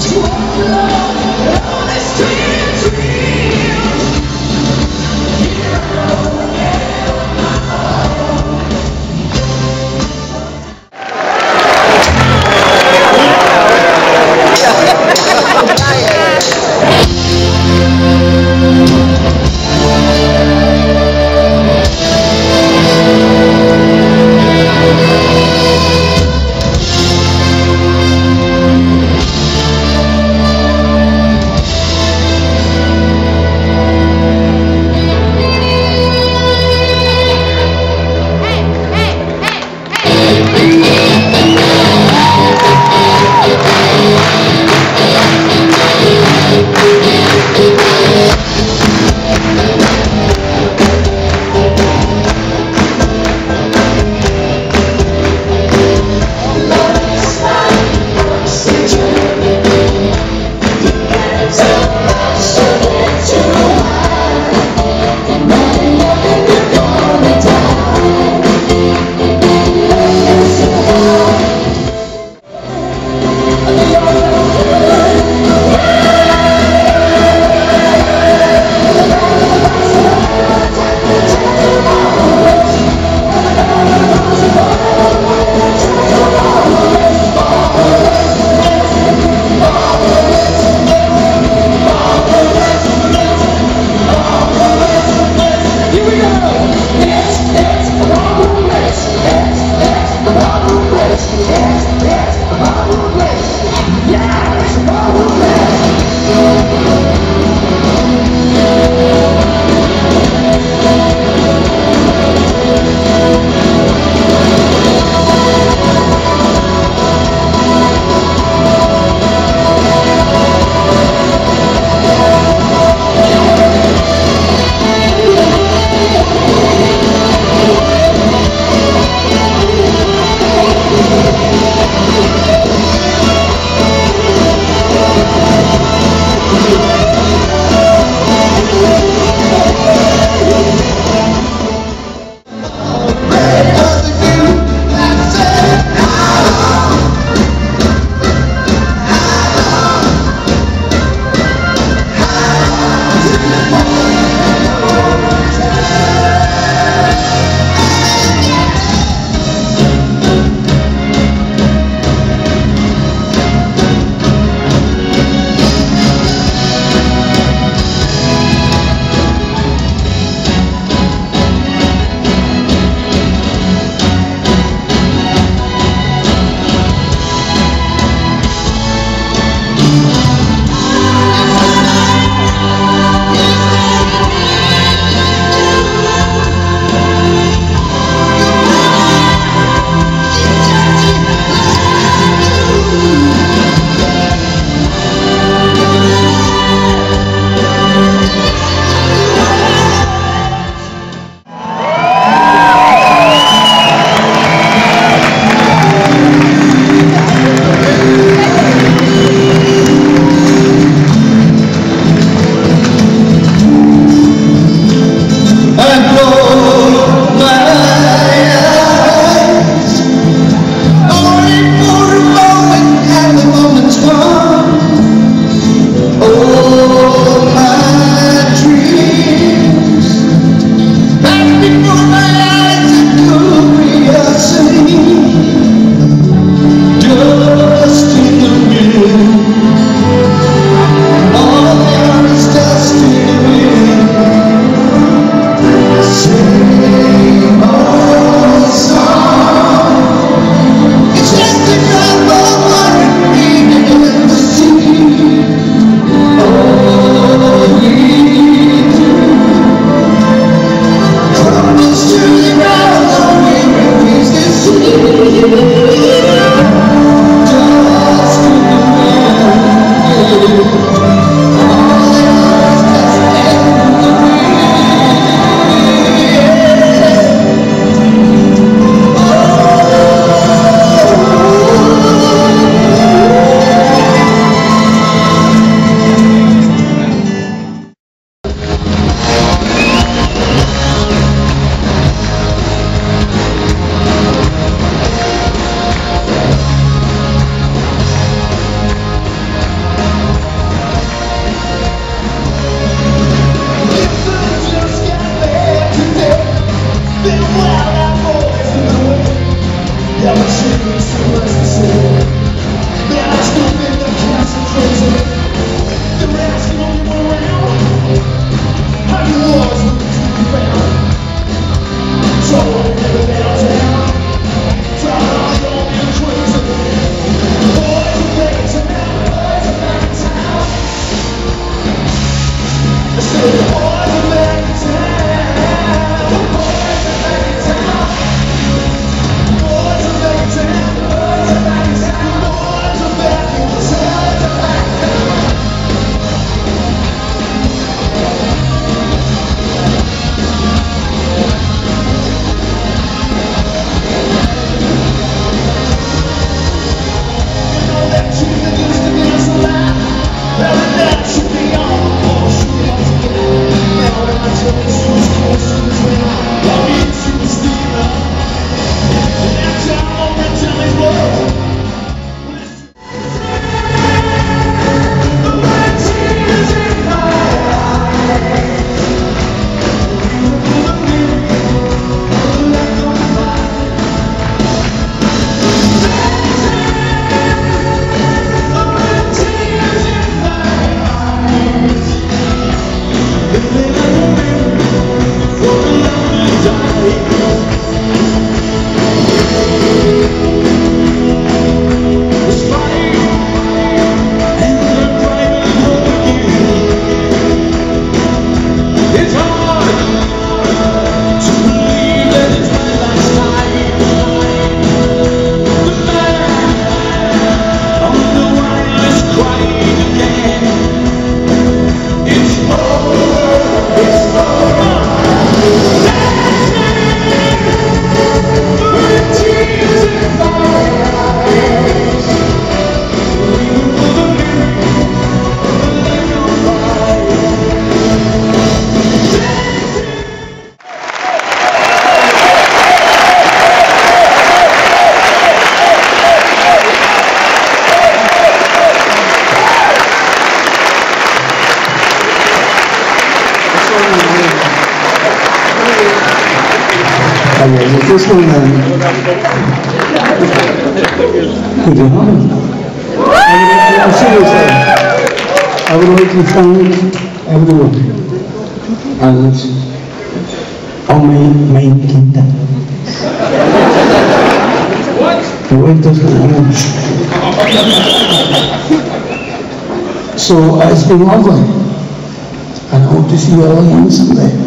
To our love I would like to thank everyone and my main kingdom. The. So it's been lovely, and I hope to see you all again someday.